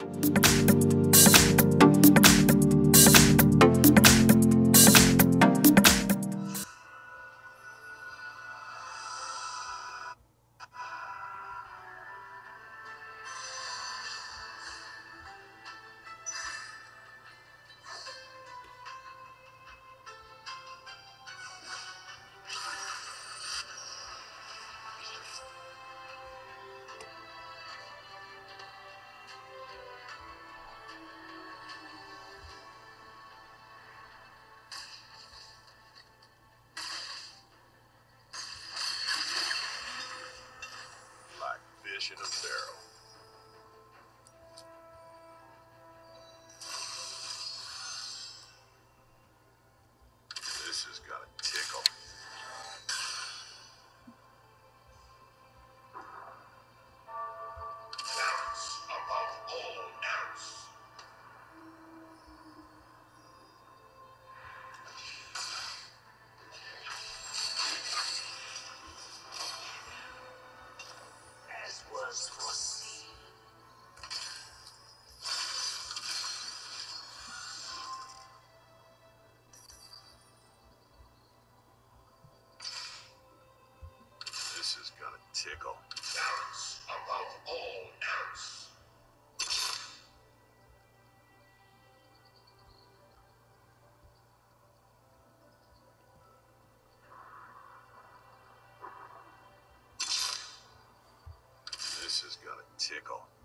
Like This